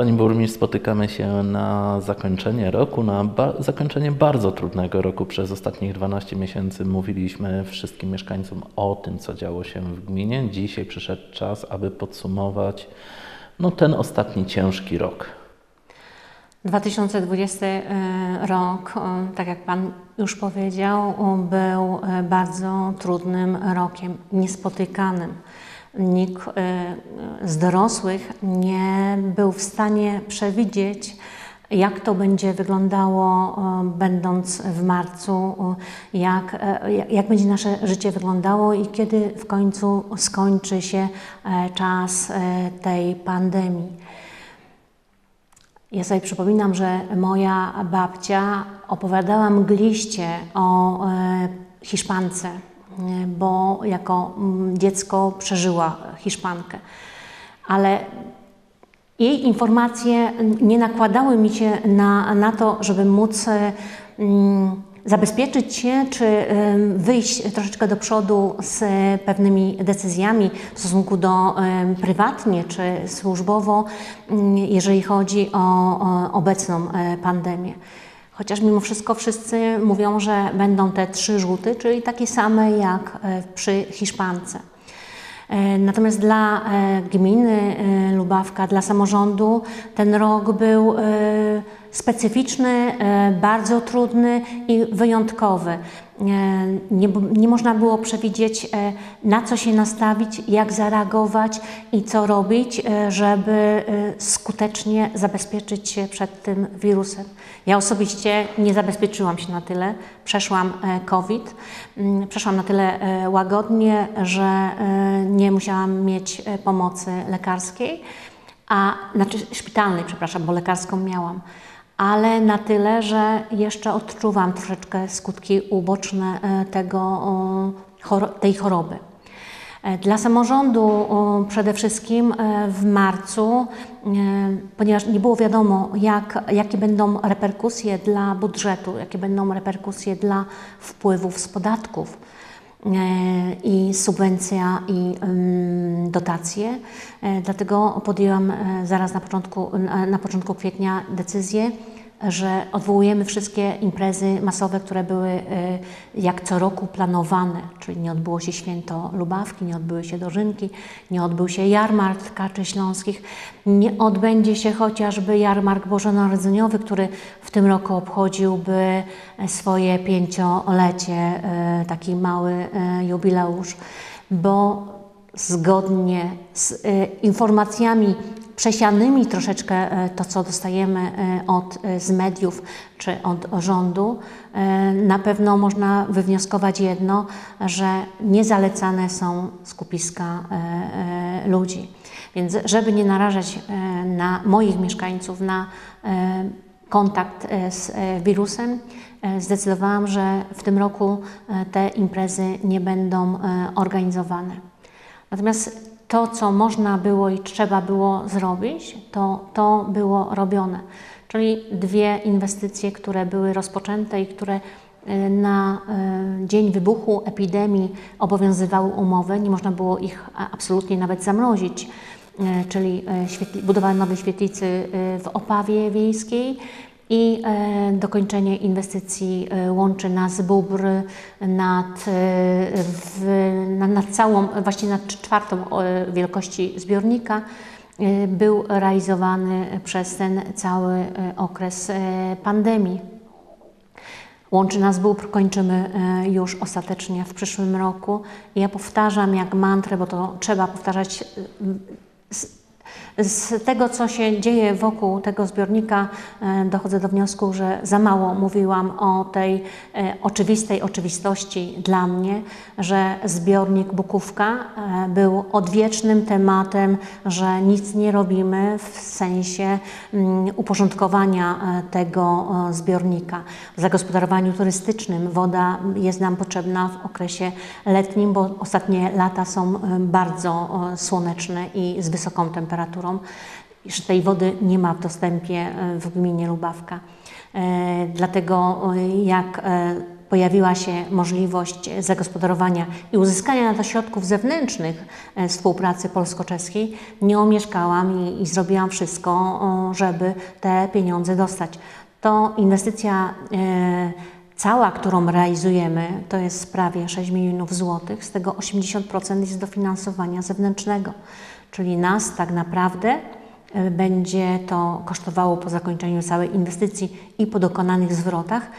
Pani burmistrz, spotykamy się na zakończenie roku, na ba zakończenie bardzo trudnego roku. Przez ostatnich 12 miesięcy mówiliśmy wszystkim mieszkańcom o tym, co działo się w gminie. Dzisiaj przyszedł czas, aby podsumować no, ten ostatni ciężki rok. 2020 e, rok, e, tak jak Pan już powiedział, był e, bardzo trudnym rokiem, niespotykanym. Nikt z dorosłych nie był w stanie przewidzieć, jak to będzie wyglądało, będąc w marcu, jak, jak będzie nasze życie wyglądało i kiedy w końcu skończy się czas tej pandemii. Ja sobie przypominam, że moja babcia opowiadała mgliście o Hiszpance, bo jako mm, dziecko przeżyła Hiszpankę. Ale jej informacje nie nakładały mi się na, na to, żeby móc e, mm, zabezpieczyć się, czy wyjść troszeczkę do przodu z pewnymi decyzjami w stosunku do prywatnie czy służbowo, mm, jeżeli chodzi o obecną e, pandemię. Chociaż mimo wszystko wszyscy mówią, że będą te trzy rzuty, czyli takie same jak e, przy Hiszpance. E, natomiast dla gminy Lubawka, dla samorządu ten rok był specyficzny, e, bardzo trudny i wyjątkowy. E, nie, nie, można było przewidzieć, e, na co się nastawić, jak zareagować i co robić, żeby skutecznie zabezpieczyć się przed tym wirusem. Ja osobiście nie zabezpieczyłam się na tyle. Przeszłam COVID, mm, przeszłam na tyle łagodnie, że nie musiałam mieć pomocy lekarskiej, a znaczy szpitalnej, przepraszam, bo lekarską miałam ale na tyle, że jeszcze odczuwam troszeczkę skutki uboczne e, tego, tej choroby. E, dla samorządu przede wszystkim e, w marcu, ponieważ nie było wiadomo, jak, jakie będą reperkusje dla budżetu, jakie będą reperkusje dla wpływów z podatków i subwencja i dotacje. Dlatego podjęłam zaraz na początku, na początku kwietnia decyzję, że odwołujemy wszystkie imprezy masowe, które były y, jak co roku planowane, czyli nie odbyło się święto Lubawki, nie odbyły się dożynki, nie odbył się jarmark Kaczy Śląskich, nie odbędzie się chociażby jarmark bożonarodzeniowy, który w tym roku obchodziłby swoje pięciolecie, y, taki mały y, jubileusz, bo zgodnie z informacjami przesianymi troszeczkę e, to, co dostajemy e, od, e, z mediów czy od rządu, na pewno można wywnioskować jedno, że niezalecane są skupiska ludzi. Więc żeby nie narażać na moich mieszkańców na kontakt z wirusem, zdecydowałam, że w tym roku te imprezy nie będą organizowane. Natomiast to, co można było i trzeba było zrobić, to, to było robione. Czyli dwie inwestycje, które były rozpoczęte i które e, na e, dzień wybuchu epidemii obowiązywały umowy, nie można było ich absolutnie nawet zamrozić, e, czyli budowa nowej świetlicy w Opawie Wiejskiej i e, dokończenie inwestycji e, łączy nas Bóbr nad, e, w, nad całą, właściwie nad czwartą wielkości zbiornika był realizowany przez ten cały okres pandemii. Łączy nas Bóbr, kończymy już ostatecznie w przyszłym roku. Ja powtarzam jak mantrę, bo to trzeba powtarzać z tego, co się dzieje wokół tego zbiornika, e, dochodzę do wniosku, że za mało mówiłam o tej e, oczywistej oczywistości dla mnie, że zbiornik Bukówka e, był odwiecznym tematem, że nic nie robimy w sensie mm, uporządkowania tego zbiornika. W zagospodarowaniu turystycznym woda jest nam potrzebna w okresie letnim, bo ostatnie lata są bardzo słoneczne i z wysoką temperaturą że tej wody nie ma w dostępie e, w gminie Lubawka. E, dlatego e, jak pojawiła się możliwość zagospodarowania i uzyskania na to środków zewnętrznych współpracy polsko-czeskiej, nie omieszkałam i, i zrobiłam wszystko, żeby te pieniądze dostać. To inwestycja cała, którą realizujemy, to jest prawie 6 milionów złotych, z tego 80% jest dofinansowania zewnętrznego, czyli nas tak naprawdę e, będzie to kosztowało po zakończeniu całej inwestycji i po dokonanych zwrotach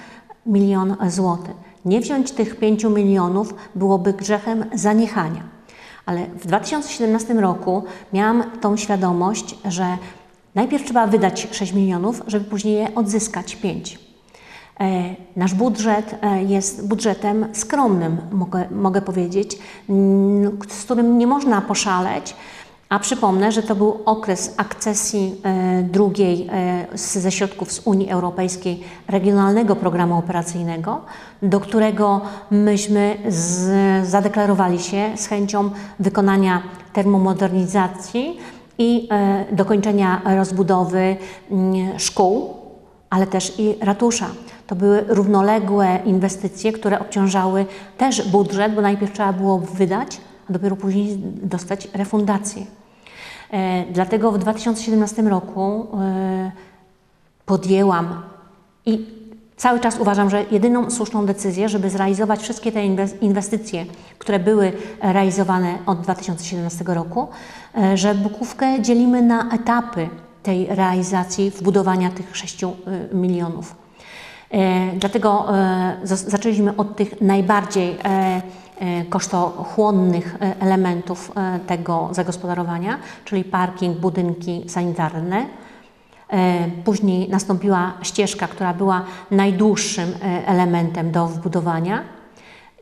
milion złotych. Nie wziąć tych 5 milionów byłoby grzechem zaniechania. Ale w 2017 roku miałam tą świadomość, że najpierw trzeba wydać 6 milionów, żeby później je odzyskać 5. E, Nasz budżet e, jest budżetem skromnym, mogę, mogę powiedzieć, z którym nie można poszaleć. A przypomnę, że to był okres akcesji e, drugiej e, ze środków z Unii Europejskiej Regionalnego Programu Operacyjnego, do którego myśmy z, zadeklarowali się z chęcią wykonania termomodernizacji i e, dokończenia rozbudowy mm, szkół, ale też i ratusza. To były równoległe inwestycje, które obciążały też budżet, bo najpierw trzeba było wydać, a dopiero później dostać refundację. E, Dlatego w 2017 roku e, podjęłam i cały czas uważam, że jedyną słuszną decyzję, żeby zrealizować wszystkie te inwes- inwestycje, które były realizowane od 2017 roku, e, że Bukówkę dzielimy na etapy tej realizacji wbudowania tych 6 milionów. Dlatego zaczęliśmy od tych najbardziej kosztochłonnych e, elementów e, tego zagospodarowania, czyli parking, budynki sanitarne. E, Później nastąpiła ścieżka, która była najdłuższym e, elementem do wbudowania.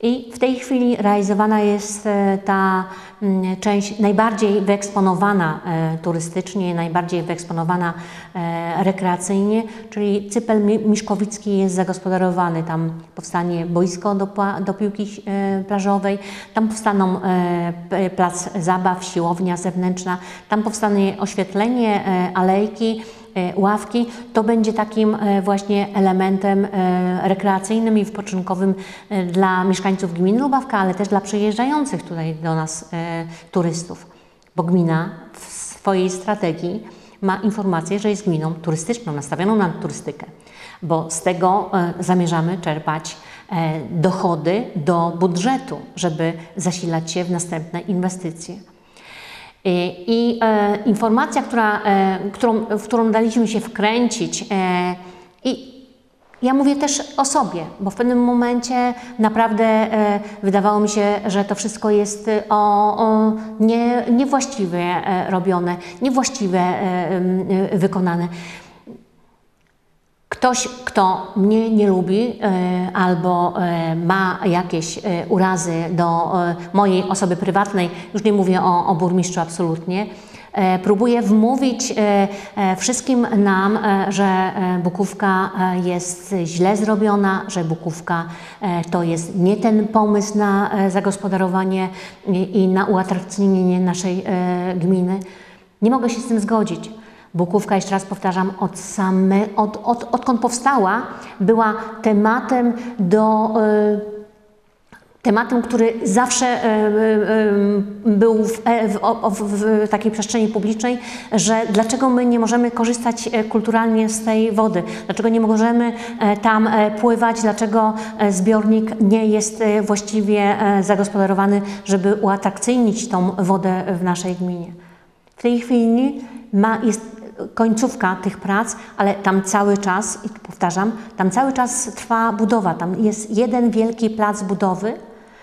I w tej chwili realizowana jest e, ta mm, część najbardziej wyeksponowana e, turystycznie, najbardziej wyeksponowana e, rekreacyjnie, czyli Cypel Mi- Miszkowicki jest zagospodarowany. Tam powstanie boisko do, do piłki plażowej, tam powstaną plac zabaw, siłownia zewnętrzna, tam powstanie oświetlenie, alejki, ławki, to będzie takim e, właśnie elementem e, rekreacyjnym i wypoczynkowym e, dla mieszkańców gminy Lubawka, ale też dla przyjeżdżających tutaj do nas e, turystów. Bo gmina w swojej strategii ma informację, że jest gminą turystyczną, nastawioną na turystykę, bo z tego e, zamierzamy czerpać e, dochody do budżetu, żeby zasilać się w następne inwestycje. I, i e, informacja, która, e, którą, w którą daliśmy się wkręcić, e, i ja mówię też o sobie, bo w pewnym momencie naprawdę e, wydawało mi się, że to wszystko jest e, o, o nie, niewłaściwie e, robione, niewłaściwie e, e, wykonane. Ktoś, kto mnie nie lubi e, albo e, ma jakieś e, urazy do mojej osoby prywatnej, już nie mówię o, o burmistrzu absolutnie, próbuje wmówić wszystkim nam, że Bukówka jest źle zrobiona, że Bukówka to jest nie ten pomysł na zagospodarowanie i, na uatrakcyjnienie naszej gminy. Nie mogę się z tym zgodzić. Bukówka, jeszcze raz powtarzam, od same, od, od, odkąd powstała, była tematem do. y, Tematem, który zawsze y, y, był w, e, w, w, takiej przestrzeni publicznej, że dlaczego my nie możemy korzystać e, kulturalnie z tej wody, dlaczego nie możemy e, tam e, pływać, dlaczego e, zbiornik nie jest e, właściwie e, zagospodarowany, żeby uatrakcyjnić tą wodę w naszej gminie. W tej chwili ma, jest końcówka tych prac, ale tam cały czas, i powtarzam, tam cały czas trwa budowa. Tam jest jeden wielki plac budowy.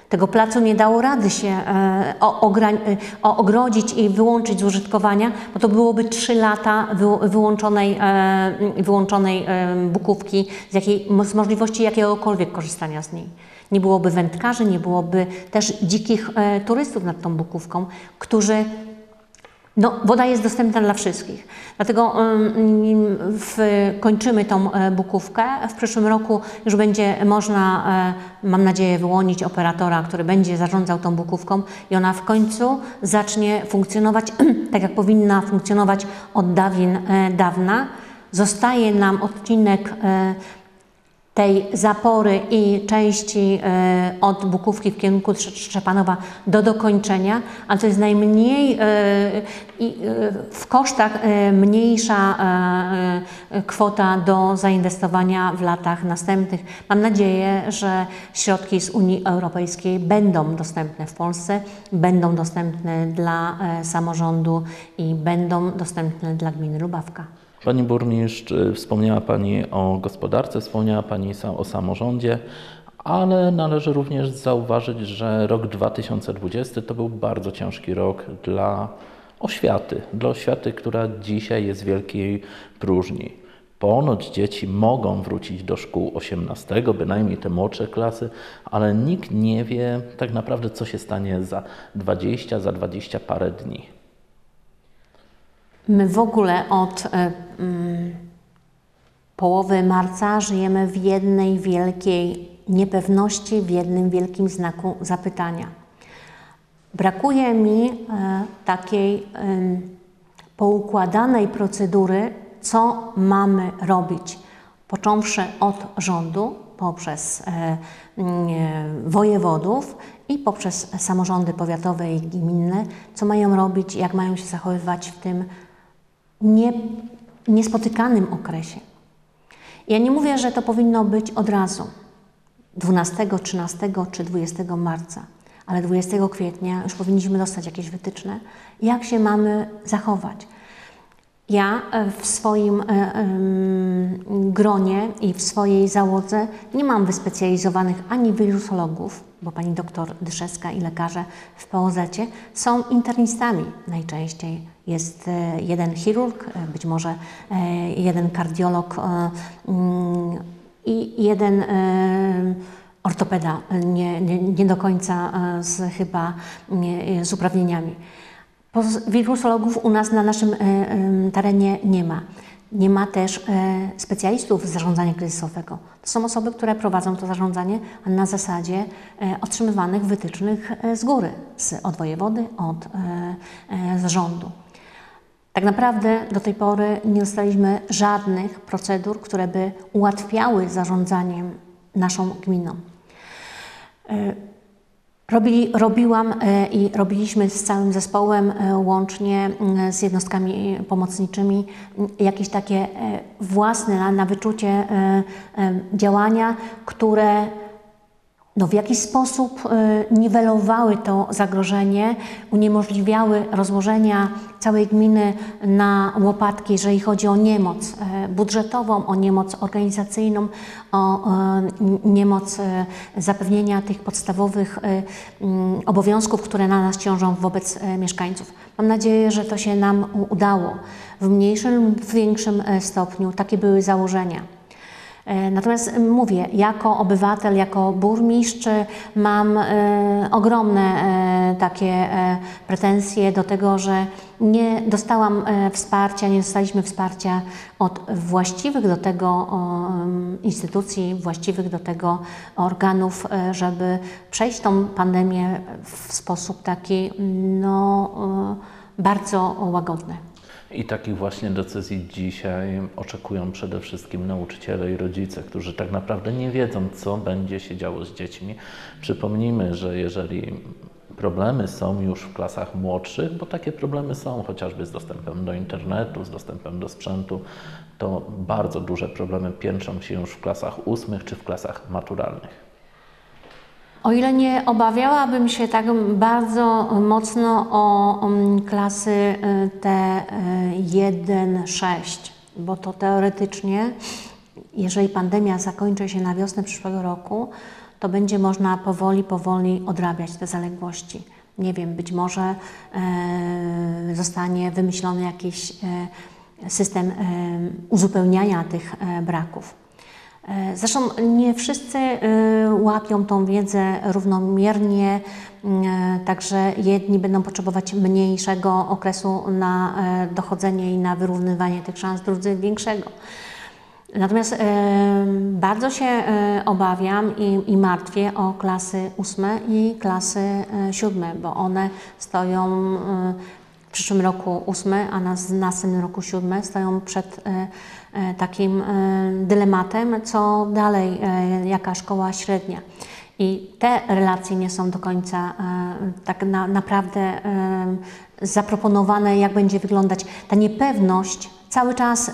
Tego placu nie dało rady się e, o, e, o, ogrodzić i wyłączyć z użytkowania, bo to byłoby trzy lata wy, wyłączonej, e, wyłączonej e, bukówki z, jakiej, z możliwości jakiegokolwiek korzystania z niej. Nie byłoby wędkarzy, nie byłoby też dzikich e, turystów nad tą bukówką, którzy no, woda jest dostępna dla wszystkich. Dlatego w, kończymy tą e, bukówkę. W przyszłym roku już będzie można, e, mam nadzieję, wyłonić operatora, który będzie zarządzał tą bukówką i ona w końcu zacznie funkcjonować tak, jak powinna funkcjonować od dawien e, dawna. Zostaje nam odcinek tej zapory i części e, od Bukówki w kierunku Szczepanowa do dokończenia, a to jest najmniej e, e, w kosztach mniejsza kwota do zainwestowania w latach następnych. Mam nadzieję, że środki z Unii Europejskiej będą dostępne w Polsce, będą dostępne dla samorządu i będą dostępne dla gminy Lubawka. Pani burmistrz, y, wspomniała Pani o gospodarce, wspomniała Pani o samorządzie, ale należy również zauważyć, że rok 2020 to był bardzo ciężki rok dla oświaty, dla oświaty, która dzisiaj jest w wielkiej próżni. Ponoć dzieci mogą wrócić do szkół 18, bynajmniej te młodsze klasy, ale nikt nie wie tak naprawdę, co się stanie za 20, za 20 parę dni. My w ogóle od e, mm, połowy marca żyjemy w jednej wielkiej niepewności, w jednym wielkim znaku zapytania. Brakuje mi e, takiej poukładanej procedury, co mamy robić, począwszy od rządu, poprzez e, mm, wojewodów i poprzez samorządy powiatowe i gminne, co mają robić, jak mają się zachowywać w tym nie, niespotykanym okresie. Ja nie mówię, że to powinno być od razu, 12, 13 czy 20 marca, ale 20 kwietnia już powinniśmy dostać jakieś wytyczne, jak się mamy zachować. Ja e, w swoim e, gronie i w swojej załodze nie mam wyspecjalizowanych ani wirusologów, bo pani doktor Dyszewska i lekarze w poz są internistami najczęściej. Jest e, jeden chirurg, e, być może e, jeden kardiolog mm, i jeden ortopeda, nie, nie, nie do końca z, chyba z uprawnieniami. Wirusologów u nas na naszym terenie nie ma. Nie ma też specjalistów z zarządzania kryzysowego. To są osoby, które prowadzą to zarządzanie na zasadzie otrzymywanych wytycznych z góry, z, od wojewody, od z rządu. Tak naprawdę do tej pory nie dostaliśmy żadnych procedur, które by ułatwiały zarządzaniem naszą gminą. E, robiłam e, i robiliśmy z całym zespołem, e, łącznie z jednostkami pomocniczymi, jakieś takie własne na, na wyczucie działania, które no, w jakiś sposób e, niwelowały to zagrożenie, uniemożliwiały rozłożenia całej gminy na łopatki, jeżeli chodzi o niemoc e, budżetową, o niemoc organizacyjną, o e, niemoc zapewnienia tych podstawowych mm, obowiązków, które na nas ciążą wobec mieszkańców. Mam nadzieję, że to się nam udało w mniejszym lub większym stopniu. Takie były założenia. E, Natomiast mówię, jako obywatel, jako burmistrz e, mam e, ogromne e, takie e, pretensje do tego, że nie dostałam wsparcia, nie dostaliśmy wsparcia od właściwych do tego instytucji, właściwych do tego organów, żeby przejść tą pandemię w sposób taki no, bardzo łagodny. I takich właśnie decyzji dzisiaj oczekują przede wszystkim nauczyciele i rodzice, którzy tak naprawdę nie wiedzą, co będzie się działo z dziećmi. Przypomnijmy, że jeżeli problemy są już w klasach młodszych, bo takie problemy są chociażby z dostępem do internetu, z dostępem do sprzętu, to bardzo duże problemy piętrzą się już w klasach ósmych czy w klasach maturalnych. O ile nie obawiałabym się tak bardzo mocno o um, klasy y, te y, 1-6, bo to teoretycznie, jeżeli pandemia zakończy się na wiosnę przyszłego roku, to będzie można powoli, powoli odrabiać te zaległości. Nie wiem, być może e, zostanie wymyślony jakiś e, system e, uzupełniania tych braków. E, Zresztą nie wszyscy e, łapią tą wiedzę równomiernie, e, także jedni będą potrzebować mniejszego okresu na dochodzenie i na wyrównywanie tych szans, drudzy większego. Natomiast bardzo się obawiam i, i martwię o klasy ósme i klasy siódme, bo one stoją e, przyszłym roku ósme, a na w następnym roku siódme stoją przed takim dylematem, co dalej, jaka szkoła średnia. I te relacje nie są do końca tak na, naprawdę zaproponowane, jak będzie wyglądać ta niepewność. Cały czas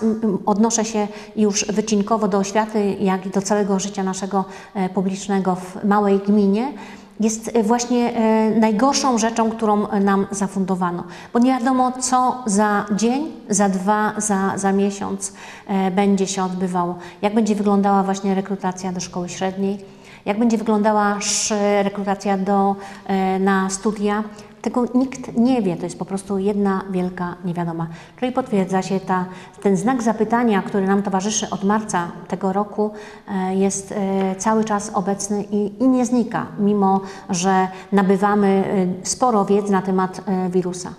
odnoszę się już wycinkowo do oświaty, jak i do całego życia naszego e, publicznego w małej gminie. Jest e, właśnie e, najgorszą rzeczą, którą nam zafundowano, bo nie wiadomo, co za dzień, za dwa, za, za miesiąc będzie się odbywało. Jak będzie wyglądała właśnie rekrutacja do szkoły średniej, jak będzie wyglądała rekrutacja do, na studia, tego nikt nie wie, to jest po prostu jedna wielka niewiadoma. Czyli potwierdza się ta, ten znak zapytania, który nam towarzyszy od marca tego roku, e, jest e, cały czas obecny i, i nie znika, mimo że nabywamy e, sporo wiedzy na temat wirusa.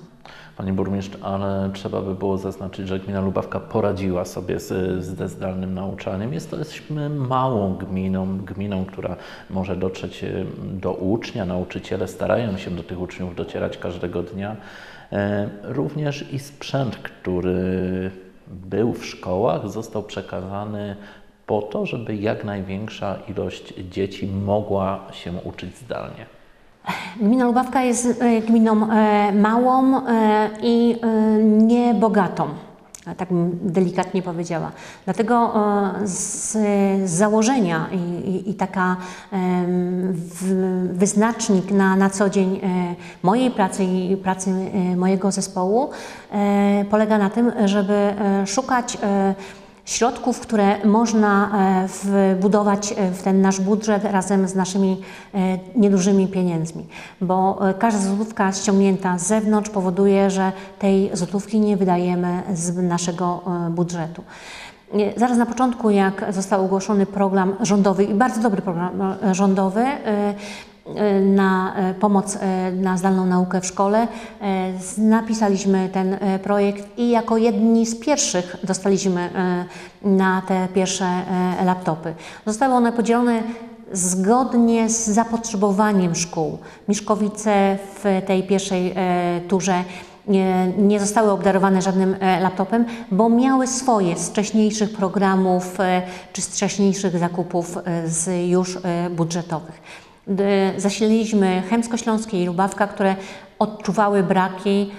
Panie burmistrz, ale trzeba by było zaznaczyć, że gmina Lubawka poradziła sobie z, ze zdalnym nauczaniem. Jest jesteśmy małą gminą, gminą, która może dotrzeć e, do ucznia. Nauczyciele starają się do tych uczniów docierać każdego dnia. E, również i sprzęt, który był w szkołach, został przekazany po to, żeby jak największa ilość dzieci mogła się uczyć zdalnie. Gmina Lubawka jest e, gminą e, małą e, i niebogatą tak bym delikatnie powiedziała. Dlatego z, założenia i, i, i taka wyznacznik na, na co dzień mojej pracy i pracy mojego zespołu polega na tym, żeby szukać środków, które można e, wbudować e, w ten nasz budżet razem z naszymi e, niedużymi pieniędzmi. Bo każda złotówka ściągnięta z zewnątrz powoduje, że tej złotówki nie wydajemy z naszego budżetu. Zaraz na początku, jak został ogłoszony program rządowy i bardzo dobry program rządowy, na e, pomoc e, na zdalną naukę w szkole. E, napisaliśmy ten projekt i jako jedni z pierwszych dostaliśmy na te pierwsze laptopy. Zostały one podzielone zgodnie z zapotrzebowaniem szkół. Miszkowice w tej pierwszej turze nie, zostały obdarowane żadnym laptopem, bo miały swoje z wcześniejszych programów czy z wcześniejszych zakupów z już budżetowych. Zasililiśmy Chemsko-Śląskie i Lubawka, które odczuwały braki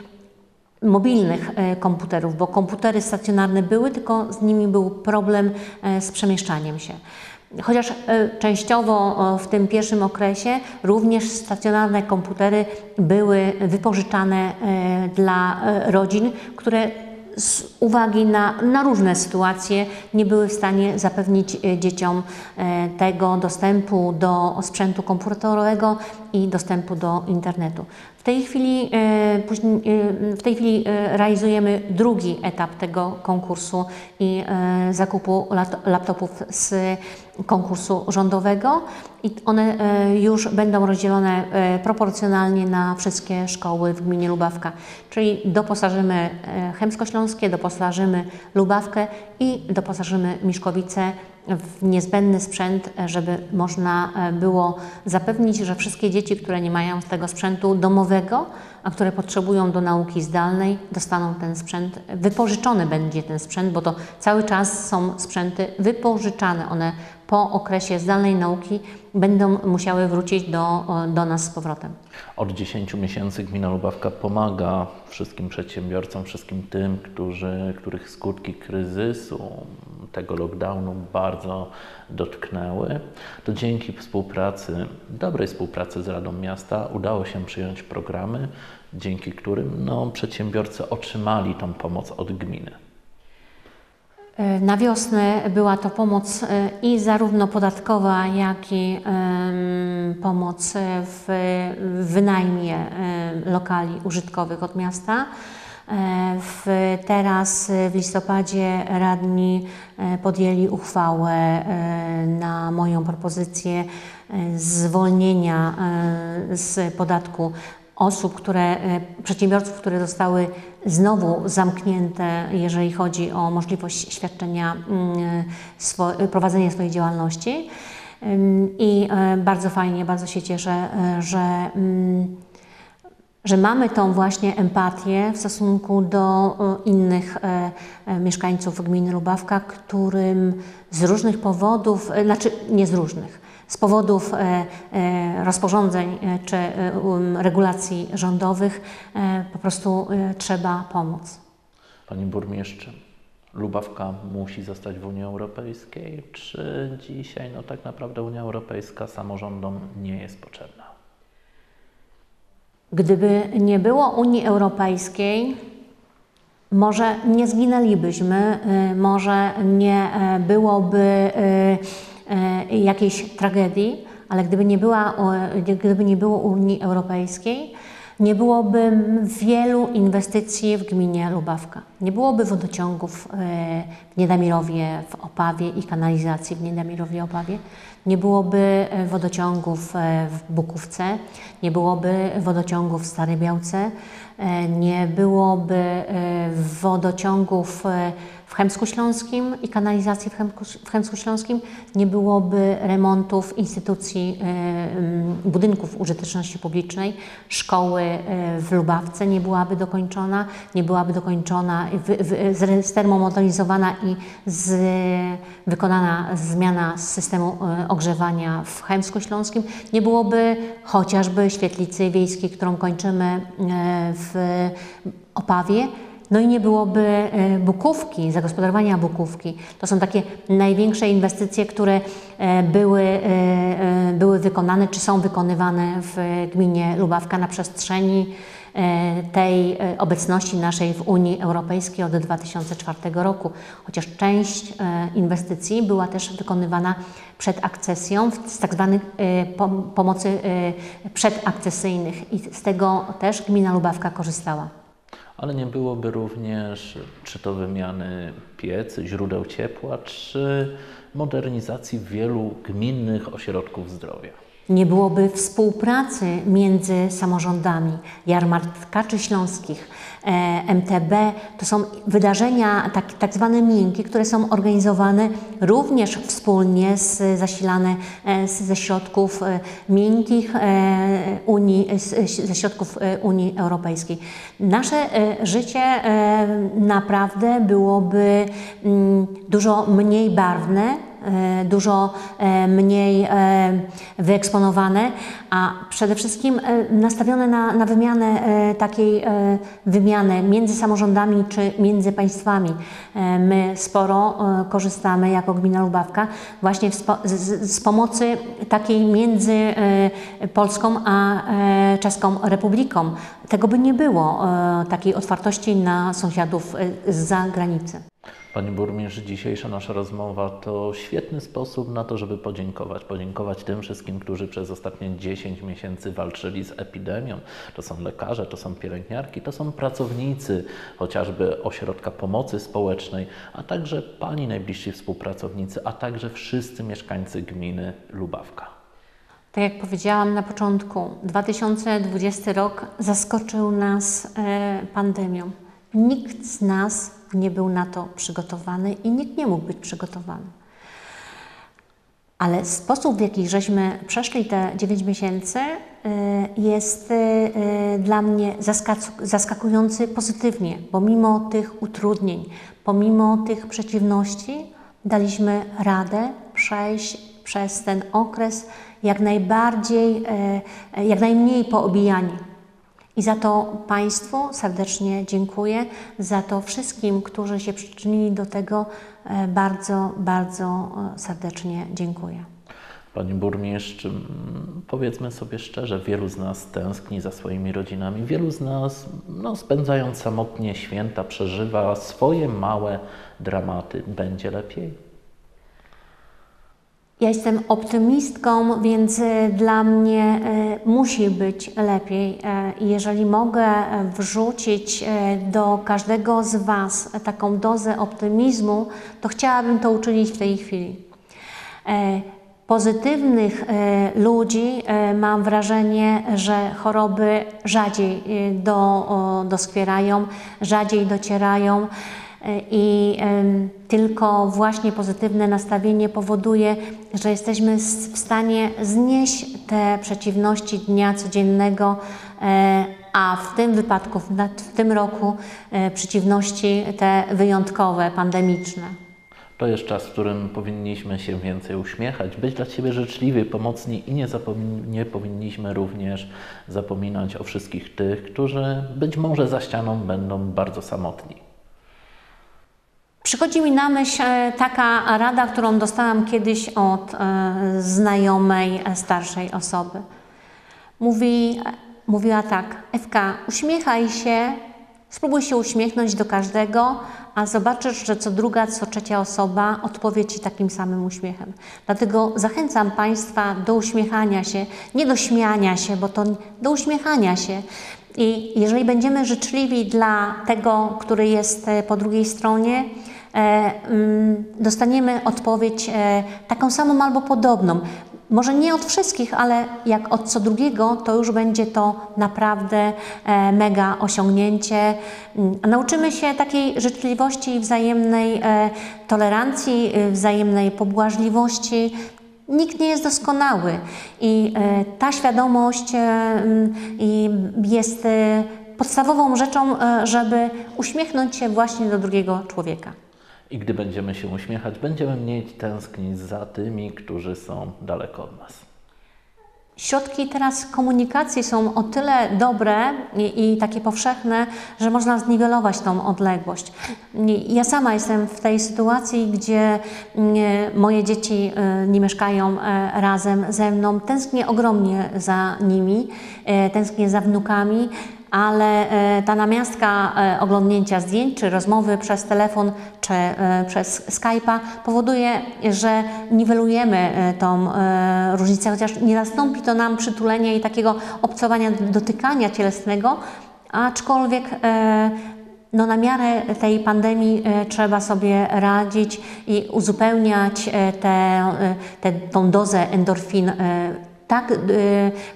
mobilnych e, komputerów, bo komputery stacjonarne były, tylko z nimi był problem e, z przemieszczaniem się. Chociaż e, częściowo w tym pierwszym okresie również stacjonarne komputery były wypożyczane dla rodzin, które z uwagi na, na różne sytuacje nie były w stanie zapewnić e, dzieciom e, tego dostępu do sprzętu komputerowego i dostępu do internetu. Tej chwili, e, w tej chwili realizujemy drugi etap tego konkursu i zakupu laptopów z konkursu rządowego i one e, już będą rozdzielone e, proporcjonalnie na wszystkie szkoły w gminie Lubawka. Czyli doposażymy e, Chemsko-Śląskie, doposażymy Lubawkę i doposażymy Miszkowice w niezbędny sprzęt, żeby można było zapewnić, że wszystkie dzieci, które nie mają tego sprzętu domowego, a które potrzebują do nauki zdalnej, dostaną ten sprzęt. Wypożyczony będzie ten sprzęt, bo to cały czas są sprzęty wypożyczane. One po okresie zdalnej nauki będą musiały wrócić do, do nas z powrotem. Od 10 miesięcy Gmina Lubawka pomaga wszystkim przedsiębiorcom, wszystkim tym, którzy, których skutki kryzysu, tego lockdownu bardzo dotknęły. To dzięki współpracy, dobrej współpracy z Radą Miasta udało się przyjąć programy, dzięki którym no, przedsiębiorcy otrzymali tą pomoc od gminy. E, na wiosnę była to pomoc e, i zarówno podatkowa, jak i pomoc w wynajmie lokali użytkowych od miasta. W, teraz w listopadzie radni podjęli uchwałę na moją propozycję zwolnienia z podatku osób, które, e, przedsiębiorców, które zostały znowu zamknięte, jeżeli chodzi o możliwość świadczenia, mm, swo, prowadzenia swojej działalności. I e, bardzo fajnie, bardzo się cieszę, e, że mm, że mamy tą właśnie empatię w stosunku do e, innych e, e, mieszkańców gminy Lubawka, którym z różnych powodów, znaczy nie z różnych, z powodów rozporządzeń czy um, regulacji rządowych po prostu trzeba pomóc. Pani burmistrz, Lubawka musi zostać w Unii Europejskiej, czy dzisiaj no tak naprawdę Unia Europejska samorządom nie jest potrzebna? Gdyby nie było Unii Europejskiej, może nie zginęlibyśmy, y, może nie e, byłoby y, y, jakiejś tragedii, ale gdyby nie, była, gdyby nie było Unii Europejskiej, nie byłoby wielu inwestycji w gminie Lubawka. Nie byłoby wodociągów e, w Niedamirowie, w Opawie i kanalizacji w Niedamirowie, Opawie. Nie byłoby e, wodociągów e, w Bukówce, nie byłoby wodociągów w Starej Białce, nie byłoby wodociągów w Chemsku Śląskim i kanalizacji w Chemku, w Chemsku Śląskim, nie byłoby remontów instytucji, e, budynków użyteczności publicznej, szkoły e, w Lubawce nie byłaby dokończona, nie byłaby dokończona, ztermomodernizowana i z, wykonana zmiana systemu e, ogrzewania w Chemsku Śląskim, nie byłoby chociażby świetlicy wiejskiej, którą kończymy w Opawie, no i nie byłoby e, Bukówki, zagospodarowania Bukówki. To są takie największe inwestycje, które e, były, e, były wykonane czy są wykonywane w gminie Lubawka na przestrzeni tej obecności naszej w Unii Europejskiej od 2004 roku. Chociaż część inwestycji była też wykonywana przed akcesją z tak zwanych pom- pomocy przedakcesyjnych i z tego też gmina Lubawka korzystała. Ale nie byłoby również czy to wymiany piecy, źródeł ciepła, czy modernizacji wielu gminnych ośrodków zdrowia. Nie byłoby współpracy między samorządami jarmarkaczy śląskich, e, MTB. To są wydarzenia tak, tak zwane miękkie, które są organizowane również wspólnie z, zasilane e, z, ze środków e, miękkich Unii, ze środków Unii Europejskiej. Nasze życie naprawdę byłoby mm, dużo mniej barwne, dużo e, mniej e, wyeksponowane, a przede wszystkim e, nastawione na, na wymianę e, takiej e, wymianę między samorządami czy między państwami. E, My sporo e, korzystamy jako gmina Lubawka właśnie z, z, pomocy takiej między e, Polską a e, Czeską Republiką. Tego by nie było, e, takiej otwartości na sąsiadów e, z zagranicy. Pani burmistrz, dzisiejsza nasza rozmowa to świetny sposób na to, żeby podziękować. Podziękować tym wszystkim, którzy przez ostatnie 10 miesięcy walczyli z epidemią. To są lekarze, to są pielęgniarki, to są pracownicy chociażby ośrodka pomocy społecznej, a także Pani najbliżsi współpracownicy, a także wszyscy mieszkańcy gminy Lubawka. Tak jak powiedziałam na początku, 2020 rok zaskoczył nas e, pandemią. Nikt z nas nie był na to przygotowany i nikt nie mógł być przygotowany. Ale sposób, w jaki żeśmy przeszli te 9 miesięcy, e, jest e, dla mnie zaskakujący pozytywnie, bo mimo tych utrudnień, pomimo tych przeciwności, daliśmy radę przejść przez ten okres jak najbardziej, jak najmniej poobijani. I za to Państwu serdecznie dziękuję, za to wszystkim, którzy się przyczynili do tego, e, bardzo, bardzo e, serdecznie dziękuję. Pani burmistrz, powiedzmy sobie szczerze, wielu z nas tęskni za swoimi rodzinami, wielu z nas, no, spędzając samotnie święta, przeżywa swoje małe dramaty. Będzie lepiej? Ja jestem optymistką, więc e, dla mnie e, musi być lepiej. E, jeżeli mogę wrzucić do każdego z Was taką dozę optymizmu, to chciałabym to uczynić w tej chwili. Pozytywnych ludzi mam wrażenie, że choroby rzadziej doskwierają, rzadziej docierają. I tylko właśnie pozytywne nastawienie powoduje, że jesteśmy w stanie znieść te przeciwności dnia codziennego, e, a w tym wypadku, w, tym roku e, przeciwności te wyjątkowe, pandemiczne. To jest czas, w którym powinniśmy się więcej uśmiechać, być dla siebie życzliwi, pomocni i nie, nie powinniśmy również zapominać o wszystkich tych, którzy być może za ścianą będą bardzo samotni. Przychodzi mi na myśl e, taka rada, którą dostałam kiedyś od e, znajomej e, starszej osoby. Mówi, mówiła tak, Ewka, uśmiechaj się, spróbuj się uśmiechnąć do każdego, a zobaczysz, że co druga, co trzecia osoba odpowie Ci takim samym uśmiechem. Dlatego zachęcam Państwa do uśmiechania się, nie do śmiania się, bo to do uśmiechania się. I jeżeli będziemy życzliwi dla tego, który jest e, po drugiej stronie, e, mm, dostaniemy odpowiedź e, taką samą albo podobną. Może nie od wszystkich, ale jak od co drugiego, to już będzie to naprawdę mega osiągnięcie. Mm, Nauczymy się takiej życzliwości i wzajemnej tolerancji, wzajemnej pobłażliwości. Nikt nie jest doskonały i e, ta świadomość e, jest e, podstawową rzeczą, żeby uśmiechnąć się właśnie do drugiego człowieka. I gdy będziemy się uśmiechać, będziemy mniej tęsknić za tymi, którzy są daleko od nas. Środki teraz komunikacji są o tyle dobre i, i takie powszechne, że można zniwelować tą odległość. Ja sama jestem w tej sytuacji, gdzie mm, moje dzieci e, nie mieszkają e, razem ze mną. Tęsknię ogromnie za nimi, e, tęsknię za wnukami, ale e, ta namiastka e, oglądnięcia zdjęć czy rozmowy przez telefon czy e, przez Skype'a powoduje, że niwelujemy tą różnicę, chociaż nie nastąpi to nam przytulenia i takiego obcowania, dotykania cielesnego, aczkolwiek no, na miarę tej pandemii trzeba sobie radzić i uzupełniać tę dozę endorfin tak, e,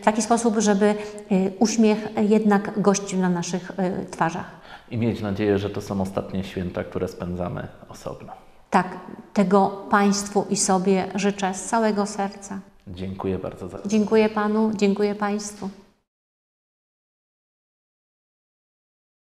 w taki sposób, żeby e, uśmiech jednak gościł na naszych e, twarzach. I mieć nadzieję, że to są ostatnie święta, które spędzamy osobno. Tak, tego Państwu i sobie życzę z całego serca. Dziękuję bardzo za Dziękuję Panu, dziękuję Państwu.